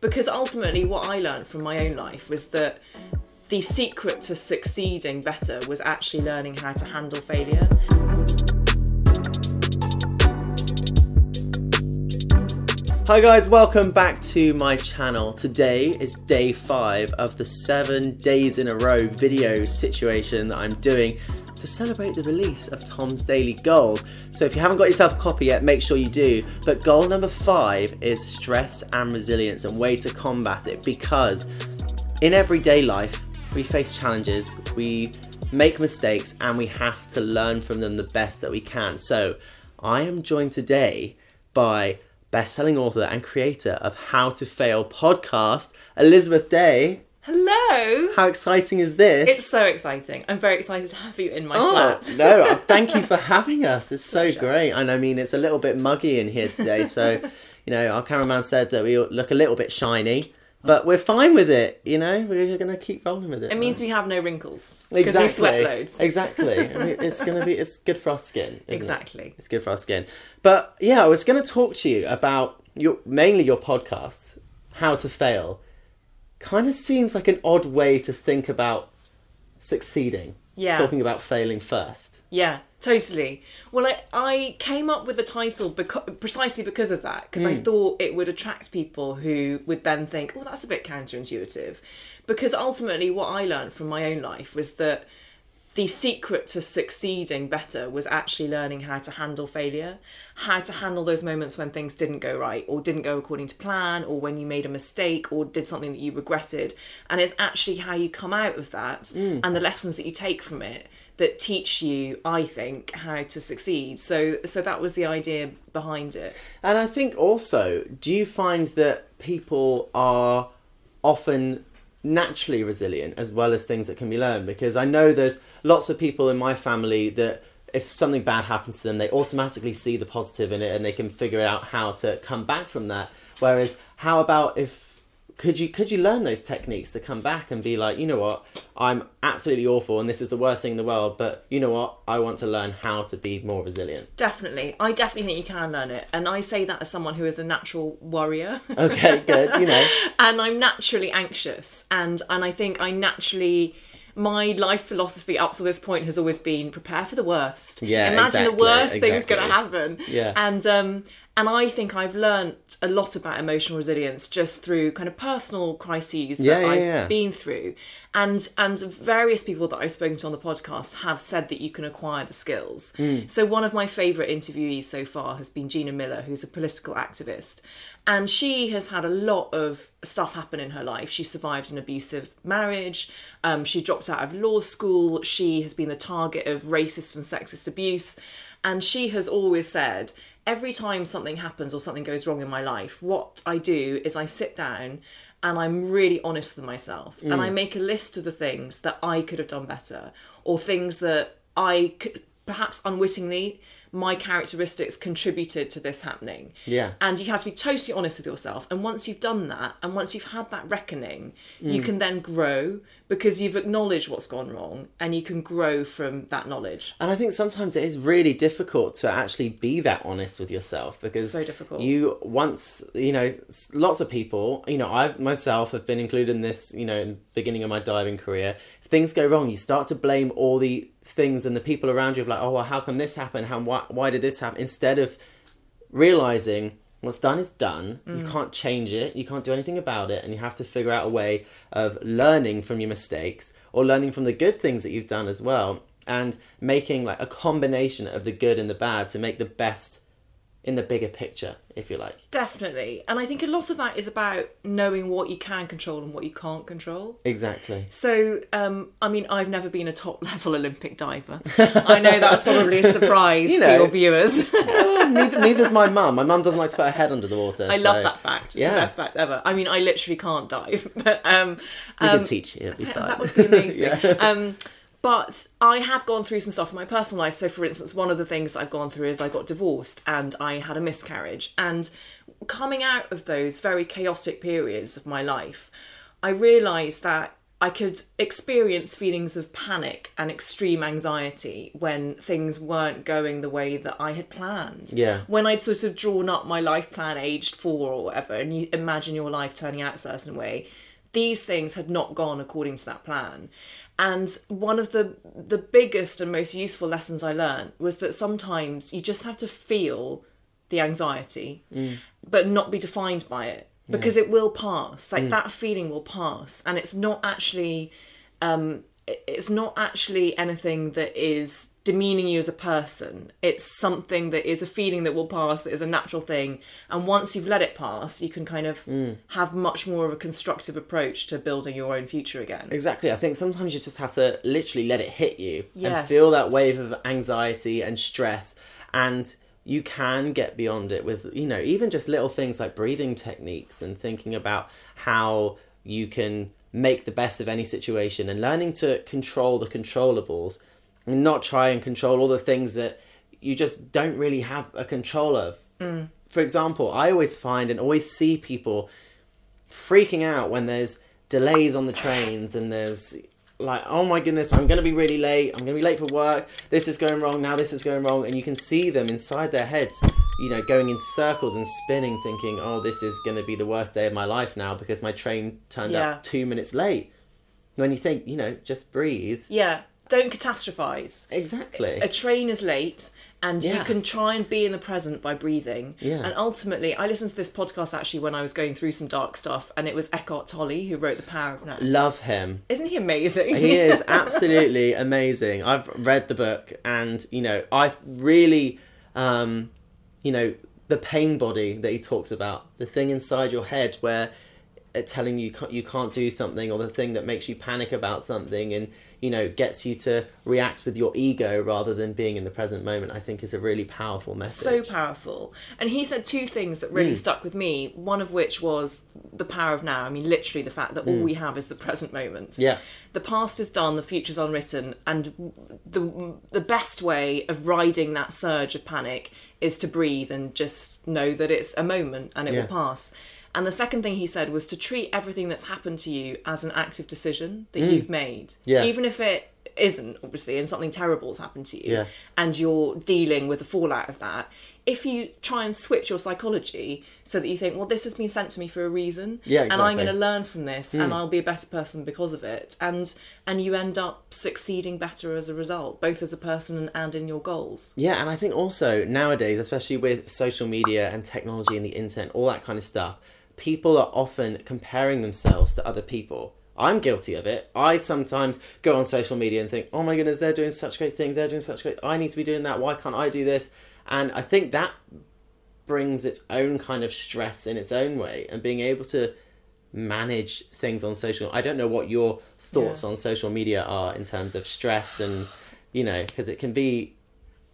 Because ultimately, what I learned from my own life was that the secret to succeeding better was actually learning how to handle failure. Hi guys, welcome back to my channel. Today is day five of the seven days in a row video situation that I'm doing to celebrate the release of Tom's Daily Goals. So if you haven't got yourself a copy yet, make sure you do. But goal number five is stress and resilience and way to combat it because in everyday life, we face challenges, we make mistakes, and we have to learn from them the best that we can. So I am joined today by best-selling author and creator of How to Fail podcast, Elizabeth Day. Hello! How exciting is this? It's so exciting. I'm very excited to have you in my Oh, flat. no, uh, thank you for having us. It's so great. And I mean, it's a little bit muggy in here today. So, you know, our cameraman said that we look a little bit shiny, but we're fine with it. You know, we're going to keep rolling with it. It means we have no wrinkles. Because we sweat loads. Exactly. I mean, it's going to be, it's good for our skin. isn't it? Exactly. It's good for our skin. But yeah, I was going to talk to you about your mainly your podcast, How to Fail. Kind of seems like an odd way to think about succeeding. Yeah. Talking about failing first. Yeah, totally. Well, I, I came up with the title beca- precisely because of that, because I hmm. thought it would attract people who would then think, oh, that's a bit counterintuitive. Because ultimately, what I learned from my own life was that the secret to succeeding better was actually learning how to handle failure, how to handle those moments when things didn't go right or didn't go according to plan or when you made a mistake or did something that you regretted. And it's actually how you come out of that mm. and the lessons that you take from it that teach you, I think, how to succeed. So so that was the idea behind it. And I think also, do you find that people are often naturally resilient as well as things that can be learned? Because I know there's lots of people in my family that if something bad happens to them, they automatically see the positive in it and they can figure out how to come back from that. Whereas, how about if could you could you learn those techniques to come back and be like, you know what, I'm absolutely awful and this is the worst thing in the world, but you know what, I want to learn how to be more resilient. Definitely. I definitely think you can learn it. And I say that as someone who is a natural warrior. Okay, good. You know, and I'm naturally anxious, and and I think I naturally. My life philosophy up to this point has always been prepare for the worst. Yeah, imagine the exactly, worst thing's going to happen. Yeah. and um, and I think I've learnt a lot about emotional resilience just through kind of personal crises that Yeah, yeah, I've yeah. been through, and and various people that I've spoken to on the podcast have said that you can acquire the skills. Hmm. So one of my favourite interviewees so far has been Gina Miller, who's a political activist, and she has had a lot of stuff happen in her life. She survived an abusive marriage. Um, she dropped out of law school. She has been the target of racist and sexist abuse, and she has always said. Every time something happens or something goes wrong in my life, what I do is I sit down and I'm really honest with myself and I mm. make a list of the things that I could have done better or things that I could perhaps unwittingly my characteristics contributed to this happening. Yeah. And you have to be totally honest with yourself. And once you've done that and once you've had that reckoning, you mm. can then grow because you've acknowledged what's gone wrong and you can grow from that knowledge. And I think sometimes it is really difficult to actually be that honest with yourself because So difficult. You once, you know, lots of people, you know, I myself have been included in this, you know, in the beginning of my diving career. If things go wrong, you start to blame all the things and the people around you of like, oh, well, how come this happened? How why, why did this happen? Instead of realizing what's done is done. You mm. can't change it. You can't do anything about it, and you have to figure out a way of learning from your mistakes or learning from the good things that you've done as well, and making like a combination of the good and the bad to make the best in the bigger picture, if you like. Definitely. And I think a lot of that is about knowing what you can control and what you can't control. Exactly. So, um, I mean, I've never been a top level Olympic diver. I know that's probably a surprise You to your viewers. Well, neither, neither's my mum. My mum doesn't like to put her head under the water. I love that fact. It's yeah. the best fact ever. I mean, I literally can't dive, but um, We um, can teach you. It'll be fine. that would be amazing. Yeah. But I have gone through some stuff in my personal life. So, for instance, one of the things that I've gone through is I got divorced and I had a miscarriage. And coming out of those very chaotic periods of my life, I realised that I could experience feelings of panic and extreme anxiety when things weren't going the way that I had planned. Yeah. When I'd sort of drawn up my life plan aged four or whatever, and you imagine your life turning out a certain way, these things had not gone according to that plan. And one of the the biggest and most useful lessons I learned was that sometimes you just have to feel the anxiety, but not be defined by it because it will pass. Like that feeling will pass, and it's not actually um, it's not actually anything that is demeaning you as a person. It's something that is a feeling that will pass, that is a natural thing. And once you've let it pass, you can kind of mm. have much more of a constructive approach to building your own future again. Exactly. I think sometimes you just have to literally let it hit you and feel that wave of anxiety and stress and you can get beyond it with you know even just little things like breathing techniques and thinking about how you can make the best of any situation and learning to control the controllables and not try and control all the things that you just don't really have a control of. Mm. For example, I always find and always see people freaking out when there's delays on the trains and there's like oh my goodness i'm going to be really late i'm going to be late for work this is going wrong now this is going wrong and you can see them inside their heads you know going in circles and spinning thinking oh this is going to be the worst day of my life now because my train turned Yeah. up 2 minutes late when you think you know just breathe Yeah, don't catastrophize. exactly A train is late. And you can try and be in the present by breathing. Yeah. And ultimately, I listened to this podcast actually when I was going through some dark stuff, and it was Eckhart Tolle who wrote The Power of Now. love him Isn't he amazing? he is absolutely amazing. I've read the book, and you know, I really, um, you know, the pain body that he talks about, the thing inside your head where it's telling you you can't do something, or the thing that makes you panic about something, and you know, gets you to react with your ego rather than being in the present moment. I think is a really powerful message. so powerful. And he said two things that really mm. stuck with me. One of which was the power of now. I mean, literally the fact that all mm. we have is the present moment. Yeah. The past is done, the future's unwritten, and the the best way of riding that surge of panic is to breathe and just know that it's a moment and it Yeah. will pass. And the second thing he said was to treat everything that's happened to you as an active decision that mm. you've made. Yeah. Even if it isn't, obviously, and something terrible's happened to you Yeah. and you're dealing with the fallout of that, if you try and switch your psychology so that you think, well, this has been sent to me for a reason, Yeah, and I'm. Going to learn from this, and mm. I'll be a better person because of it, and and you end up succeeding better as a result, both as a person and in your goals. Yeah, and I think also nowadays, especially with social media and technology and the internet, all that kind of stuff, people are often comparing themselves to other people. I'm guilty of it. I sometimes go on social media and think, oh my goodness, they're doing such great things, they're doing such great, I need to be doing that, why can't I do this? And I think that brings its own kind of stress in its own way and being able to manage things on social i don't know what your thoughts Yeah. on social media are in terms of stress and you know because it can be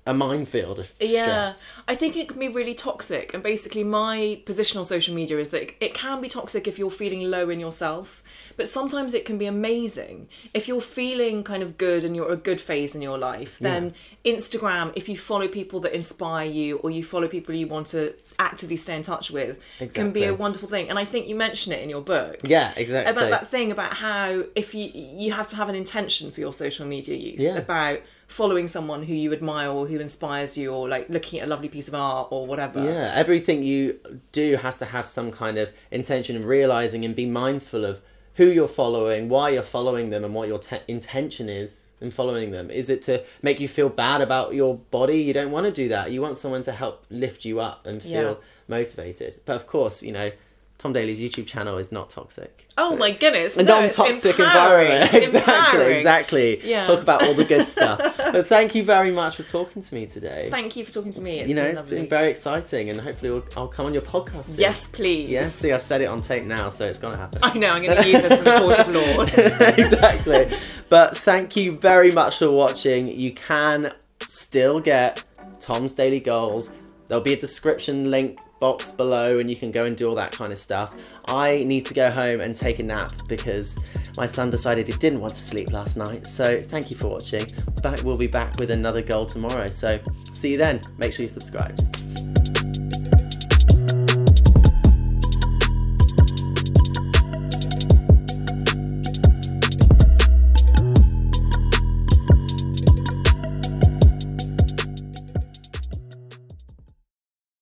a minefield of Yeah, stress I think it can be really toxic. And basically, my position on social media is that it can be toxic if you're feeling low in yourself, but sometimes it can be amazing. If you're feeling kind of good and you're a good phase in your life, then Instagram, if you follow people that inspire you or you follow people you want to actively stay in touch with, can be a wonderful thing. And I think you mention it in your book yeah exactly about that thing about how if you you have to have an intention for your social media use Yeah. about following someone who you admire or who inspires you or like looking at a lovely piece of art or whatever. Yeah everything you do has to have some kind of intention and realizing and be mindful of who you're following why you're following them and what your te- intention is in following them. Is it to make you feel bad about your body? You don't want to do that. You want someone to help lift you up and feel Yeah. motivated. But of course you know tom daley's youtube channel is not toxic oh my goodness a no, non-toxic environment. Exactly, exactly. Yeah. Talk about all the good stuff. but thank you very much for talking to me today. thank you for talking to me it's you know, been it's lovely. been very exciting, and hopefully we'll, I'll come on your podcast. Soon. yes please Yes. See, I said it on tape now, so it's gonna happen. I know I'm going to use this in the court of law exactly. But thank you very much for watching. You can still get Tom's Daily Goals. There'll be a description link box below and you can go and do all that kind of stuff. I need to go home and take a nap because my son decided he didn't want to sleep last night. So thank you for watching. Back we'll be back with another goal tomorrow. So see you then. Make sure you subscribe.